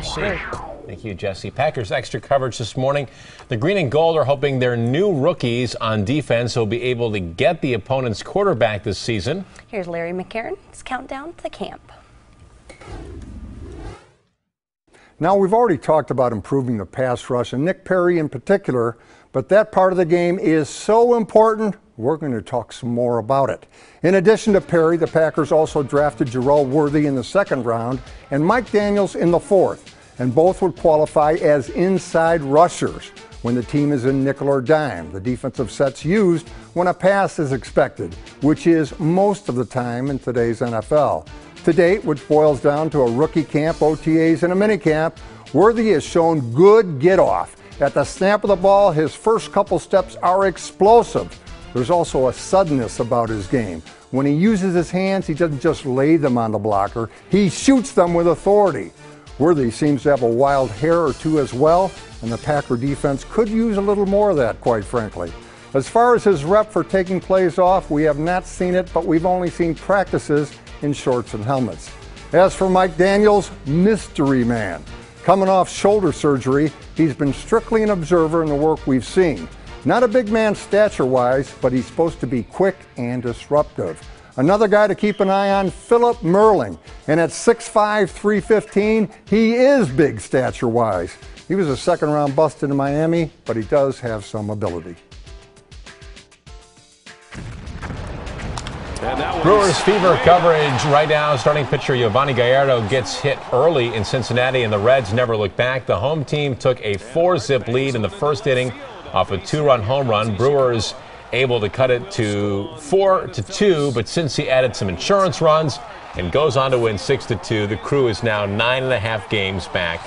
this year. Thank you, Jesse. Packers extra coverage this morning. The green and gold are hoping their new rookies on defense will be able to get the opponent's quarterback this season. Here's Larry McCarren's countdown to camp. Now, we've already talked about improving the pass rush, and Nick Perry in particular, but that part of the game is so important, we're going to talk some more about it. In addition to Perry, the Packers also drafted Jerel Worthy in the second round and Mike Daniels in the fourth, and both would qualify as inside rushers when the team is in nickel or dime, the defensive sets used when a pass is expected, which is most of the time in today's NFL. To date, which boils down to a rookie camp, OTAs, and a minicamp, Worthy has shown good get off. At the snap of the ball, his first couple steps are explosive. There's also a suddenness about his game. When he uses his hands, he doesn't just lay them on the blocker, he shoots them with authority. Worthy seems to have a wild hair or two as well, and the Packer defense could use a little more of that, quite frankly. As far as his rep for taking plays off, we have not seen it, but we've only seen practices in shorts and helmets. As for Mike Daniels, mystery man. Coming off shoulder surgery, he's been strictly an observer in the work we've seen. Not a big man stature wise, but he's supposed to be quick and disruptive. Another guy to keep an eye on, Phillip Merling. And at 6'5, 315, he is big stature wise. He was a second round bust in Miami, but he does have some ability. Brewers fever coverage right now. Starting pitcher Yovani Gallardo gets hit early in Cincinnati, and the Reds never look back. The home team took a four zip lead in the first inning off a two run home run. Brewers able to cut it to four to two, but Cincy added some insurance runs and goes on to win six to two, the crew is now nine and a half games back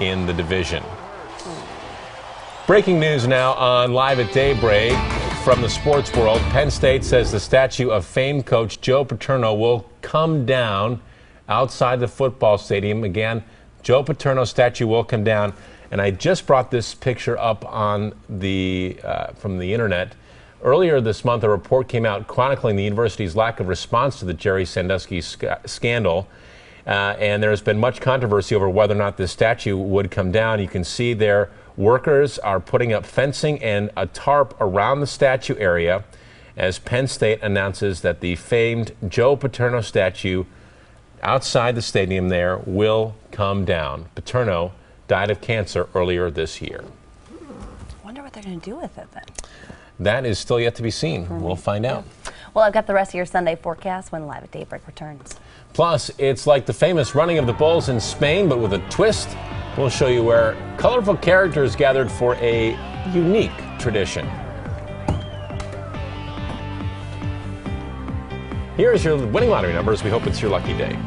in the division. Breaking news now on Live at Daybreak from the sports world. Penn State says the statue of famed coach Joe Paterno will come down outside the football stadium. Again, Joe Paterno's statue will come down. And I just brought this picture up on the uh, from the internet. Earlier this month, a report came out chronicling the university's lack of response to the Jerry Sandusky sc- scandal. Uh, and there's been much controversy over whether or not this statue would come down. You can see there Workers are putting up fencing and a tarp around the statue area as Penn State announces that the famed Joe Paterno statue outside the stadium there will come down. Paterno died of cancer earlier this year. I wonder what they're going to do with it then. That is still yet to be seen. Mm-hmm. We'll find out. Well, I've got the rest of your Sunday forecast when Live at Daybreak returns. Plus, it's like the famous running of the bulls in Spain, but with a twist. We'll show you where colorful characters gathered for a unique tradition. Here's your winning lottery numbers. We hope it's your lucky day.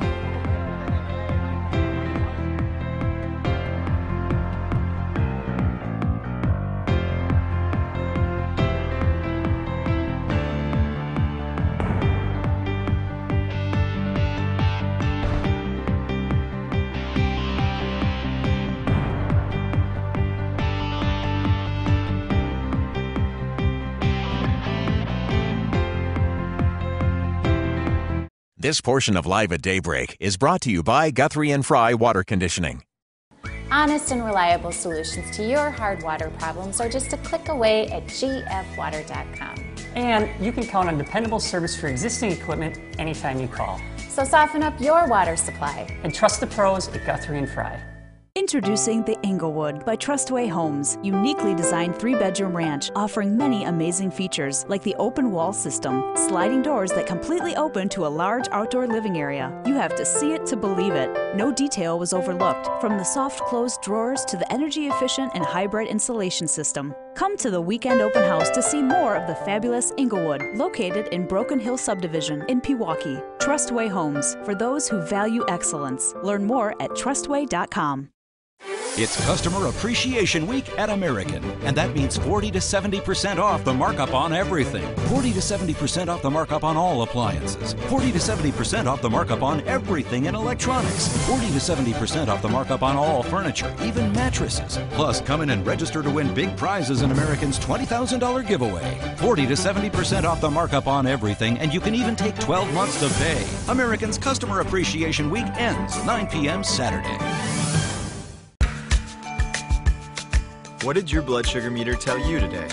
This portion of Live at Daybreak is brought to you by Guthrie and Frey Water Conditioning. Honest and reliable solutions to your hard water problems are just a click away at gfwater.com. And you can count on dependable service for existing equipment anytime you call. So soften up your water supply. And trust the pros at Guthrie and Frey. Introducing the Inglewood by Trustway Homes, uniquely designed three bedroom ranch offering many amazing features like the open wall system, sliding doors that completely open to a large outdoor living area. You have to see it to believe it. No detail was overlooked, from the soft closed drawers to the energy efficient and hybrid insulation system. Come to the weekend open house to see more of the fabulous Inglewood, located in Broken Hill Subdivision in Pewaukee. Trustway Homes, for those who value excellence. Learn more at trustway.com. It's Customer Appreciation Week at American, and that means 40 to 70% off the markup on everything. 40 to 70% off the markup on all appliances. 40 to 70% off the markup on everything in electronics. 40 to 70% off the markup on all furniture, even mattresses. Plus, come in and register to win big prizes in American's $20,000 giveaway. 40 to 70% off the markup on everything, and you can even take 12 months to pay. American's Customer Appreciation Week ends 9 p.m. Saturday. What did your blood sugar meter tell you today?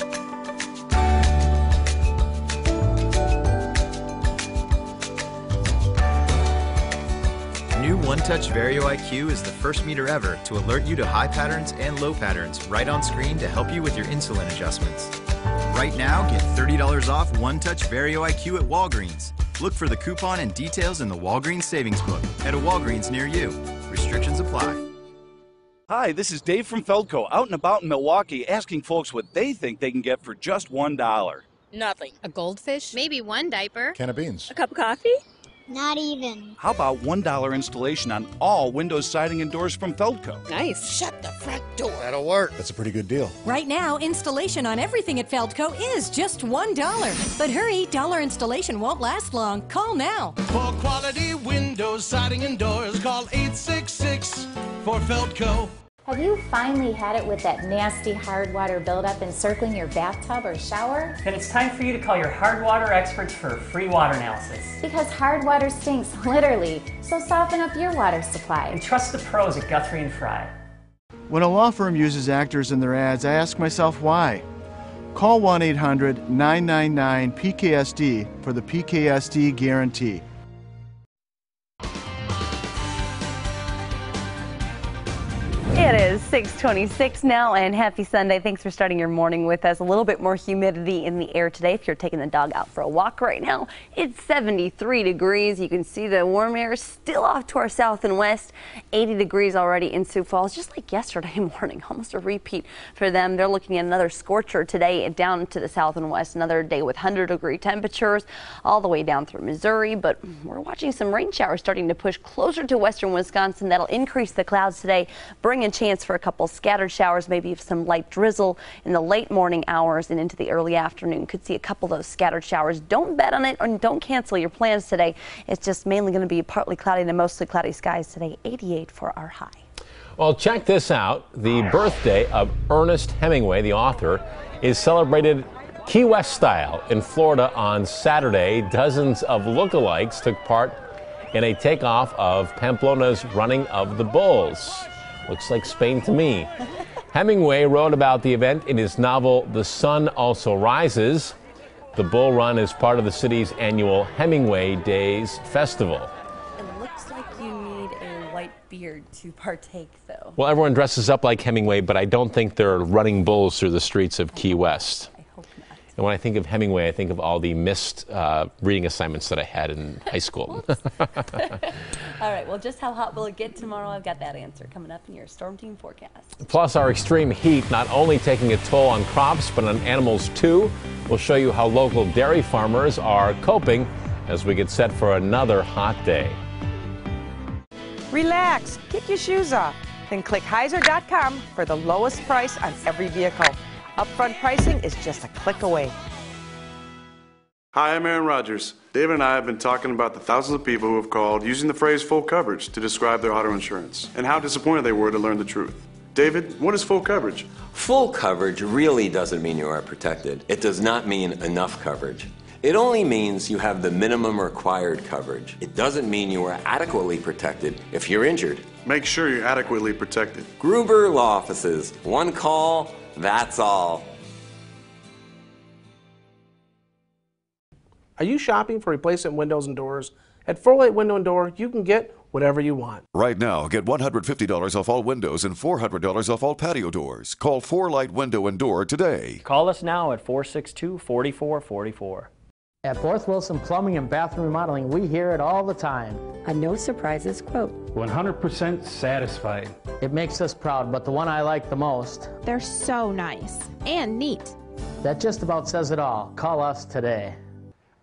New One Touch Verio IQ is the first meter ever to alert you to high patterns and low patterns right on screen to help you with your insulin adjustments. Right now, get $30 off One Touch Verio IQ at Walgreens. Look for the coupon and details in the Walgreens Savings Book at a Walgreens near you. Restrictions apply. Hi, this is Dave from Feldco, out and about in Milwaukee, asking folks what they think they can get for just $1. Nothing. A goldfish? Maybe one diaper. Can of beans. A cup of coffee? Not even. How about $1 installation on all windows, siding, and doors from Feldco? Nice. Shut the front door. That'll work. That's a pretty good deal. Right now, installation on everything at Feldco is just $1. But hurry, dollar installation won't last long. Call now. For quality windows, siding, and doors, call 866 for Feldco. Have you finally had it with that nasty hard water buildup encircling your bathtub or shower? Then it's time for you to call your hard water experts for a free water analysis. Because hard water stinks, literally. So soften up your water supply. And trust the pros at Guthrie and Frey. When a law firm uses actors in their ads, I ask myself why. Call 1 800 999 PKSD for the PKSD guarantee. Is 626 now and happy Sunday. Thanks for starting your morning with us. A little bit more humidity in the air today if you're taking the dog out for a walk right now. It's 73 degrees. You can see the warm air still off to our south and west. 80 degrees already in Sioux Falls, just like yesterday morning. Almost a repeat for them. They're looking at another scorcher today down to the south and west. Another day with 100 degree temperatures all the way down through Missouri. But we're watching some rain showers starting to push closer to western Wisconsin. That'll increase the clouds today, bring a chance for a couple scattered showers, maybe some light drizzle in the late morning hours and into the early afternoon. Could see a couple of those scattered showers. Don't bet on it and don't cancel your plans today. It's just mainly going to be partly cloudy to mostly cloudy skies today. 88 for our high. Well, check this out. The birthday of Ernest Hemingway, the author, is celebrated Key West style in Florida on Saturday. Dozens of lookalikes took part in a takeoff of Pamplona's Running of the Bulls. Looks like Spain to me. Hemingway wrote about the event in his novel The Sun Also Rises. The bull run is part of the city's annual Hemingway Days festival. It looks like you need a white beard to partake, though. Well, everyone dresses up like Hemingway, but I don't think they're running bulls through the streets of Key West. And when I think of Hemingway, I think of all the missed uh, reading assignments that I had in high school. All right, well, just how hot will it get tomorrow? I've got that answer coming up in your Storm Team forecast. Plus, our extreme heat not only taking a toll on crops, but on animals too. We'll show you how local dairy farmers are coping as we get set for another hot day. Relax, kick your shoes off, then click Heiser.com for the lowest price on every vehicle. Upfront pricing is just a click away. Hi, I'm Aaron Rodgers. David and I have been talking about the thousands of people who have called using the phrase full coverage to describe their auto insurance and how disappointed they were to learn the truth. David, what is full coverage? Full coverage really doesn't mean you are protected. It does not mean enough coverage. It only means you have the minimum required coverage. It doesn't mean you are adequately protected if you're injured. Make sure you're adequately protected. Gruber Law Offices. One call, that's all. Are you shopping for replacement windows and doors? At 4Light Window and Door, you can get whatever you want. Right now, get $150 off all windows and $400 off all patio doors. Call 4Light Window and Door today. Call us now at 462 4444. At Borth Wilson Plumbing and Bathroom Remodeling, we hear it all the time. A no surprises quote. 100% satisfied. It makes us proud, but the one I like the most. They're so nice and neat. That just about says it all. Call us today.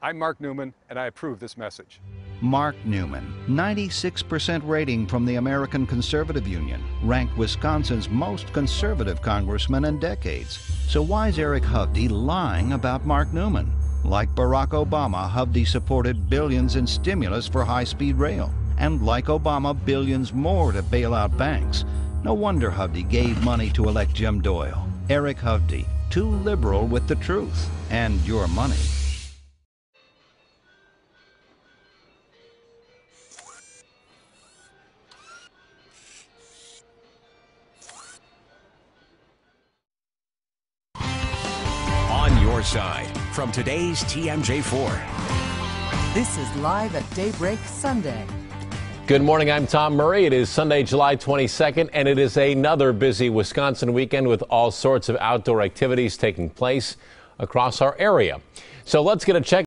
I'm Mark Neumann, and I approve this message. Mark Neumann, 96% rating from the American Conservative Union, ranked Wisconsin's most conservative congressman in decades. So why is Eric Hovde lying about Mark Neumann? Like Barack Obama, Hovde supported billions in stimulus for high speed rail. And like Obama, billions more to bail out banks. No wonder Hovde gave money to elect Jim Doyle. Eric Hovde, too liberal with the truth and your money. Your side from today's TMJ4. This is Live at Daybreak Sunday. Good morning. I'm Tom Murray. It is Sunday, July 22nd, and it is another busy Wisconsin weekend with all sorts of outdoor activities taking place across our area. So let's get a check.